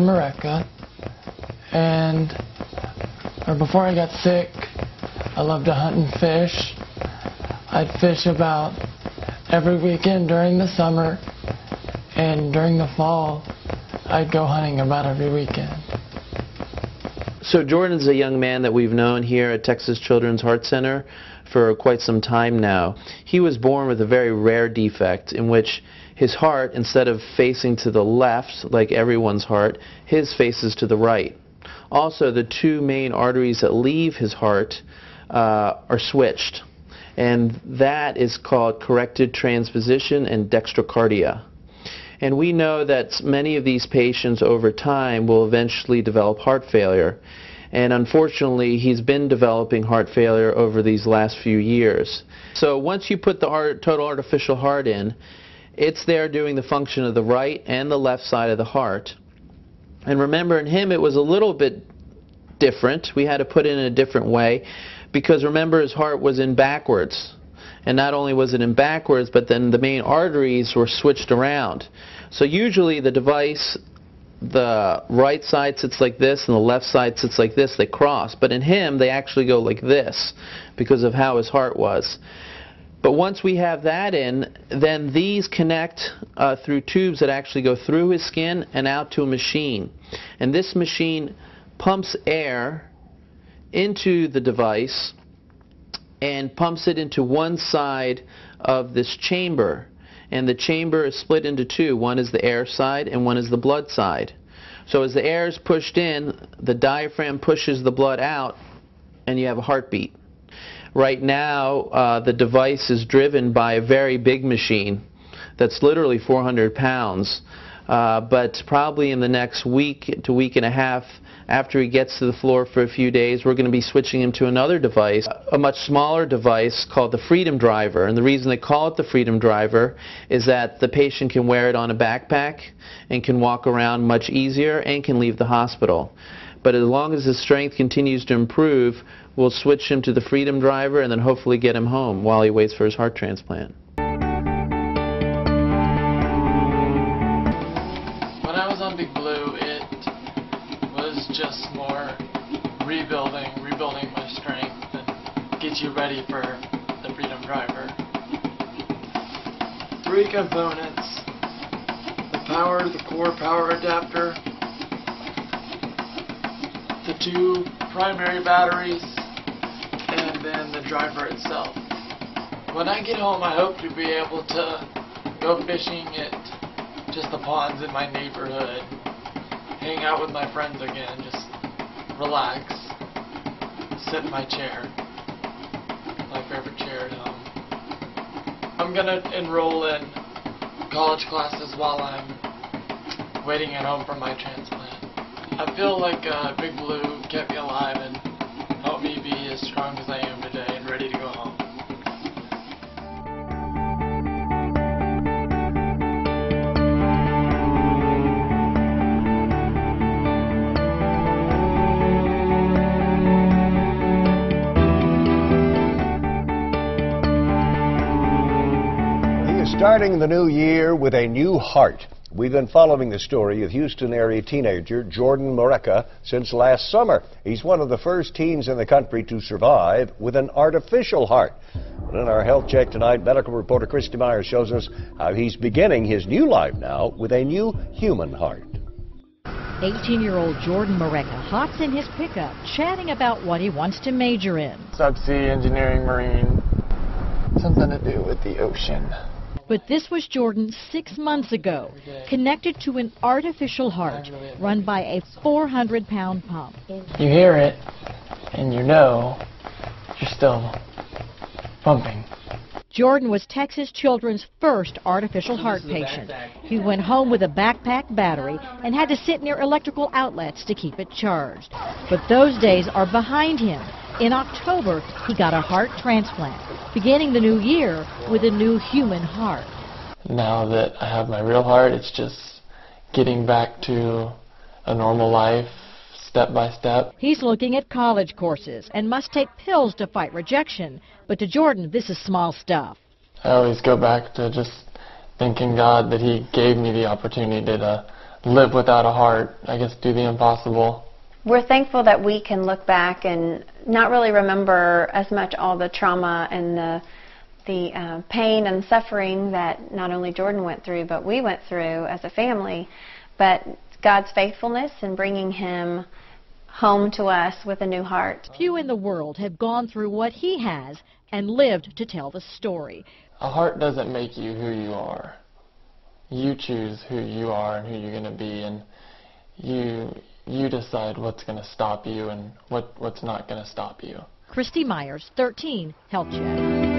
Jordan Merecka, and or before I got sick, I loved to hunt and fish. I'd fish about every weekend during the summer, and during the fall, I'd go hunting about every weekend. So Jordan's a young man that we've known here at Texas Children's Heart Center for quite some time now. He was born with a very rare defect in which his heart, instead of facing to the left like everyone's heart, his faces to the right. Also, the two main arteries that leave his heart uh, are switched, and that is called corrected transposition and dextrocardia. And we know that many of these patients over time will eventually develop heart failure. And unfortunately, he's been developing heart failure over these last few years. So once you put the art, total artificial heart in, it's there doing the function of the right and the left side of the heart. And remember, in him, it was a little bit different. We had to put it in a different way because remember, his heart was in backwards. And not only was it in backwards, but then the main arteries were switched around. So usually the device, the right side sits like this and the left side sits like this. They cross. But in him, they actually go like this because of how his heart was. But once we have that in, then these connect uh, through tubes that actually go through his skin and out to a machine. And this machine pumps air into the device and pumps it into one side of this chamber. And the chamber is split into two. One is the air side and one is the blood side. So as the air is pushed in, the diaphragm pushes the blood out and you have a heartbeat. Right now, uh, the device is driven by a very big machine that's literally 400 pounds. Uh, but probably in the next week to week and a half, after he gets to the floor for a few days, we're going to be switching him to another device, a much smaller device called the Freedom Driver. And the reason they call it the Freedom Driver is that the patient can wear it on a backpack and can walk around much easier and can leave the hospital. But as long as his strength continues to improve, we'll switch him to the Freedom Driver and then hopefully get him home while he waits for his heart transplant. Big Blue, it was just more rebuilding, rebuilding my strength, and get you ready for the Freedom Driver. Three components. The power, the core power adapter, the two primary batteries, and then the driver itself. When I get home, I hope to be able to go fishing at just the ponds in my neighborhood, hang out with my friends again, just relax, sit in my chair, my favorite chair at home. I'm gonna enroll in college classes while I'm waiting at home for my transplant. I feel like uh, Big Blue kept me alive and starting the new year with a new heart. We've been following the story of Houston area teenager Jordan Merecka since last summer. He's one of the first teens in the country to survive with an artificial heart. But in our health check tonight, medical reporter Christi Myers shows us how he's beginning his new life now with a new human heart. 18-year-old Jordan Merecka hops in his pickup, chatting about what he wants to major in. Subsea engineering, marine, something to do with the ocean. But this was Jordan six months ago, connected to an artificial heart run by a 400-pound pump. You hear it, and you know you're still pumping. Jordan was Texas Children's first artificial heart patient. He went home with a backpack battery and had to sit near electrical outlets to keep it charged. But those days are behind him. In October, he got a heart transplant, beginning the new year with a new human heart. Now that I have my real heart, it's just getting back to a normal life, step by step. He's looking at college courses and must take pills to fight rejection. But to Jordan, this is small stuff. I always go back to just thanking God that He gave me the opportunity to live without a heart. I guess do the impossible. We're thankful that we can look back and not really remember as much all the trauma and the the uh, pain and suffering that not only Jordan went through, but we went through as a family. But God's faithfulness in bringing him home to us with a new heart. Few in the world have gone through what he has and lived to tell the story. A heart doesn't make you who you are. You choose who you are and who you're going to be, and you you decide what's going to stop you and what what's not going to stop you. Christi Myers, 13, Health Check.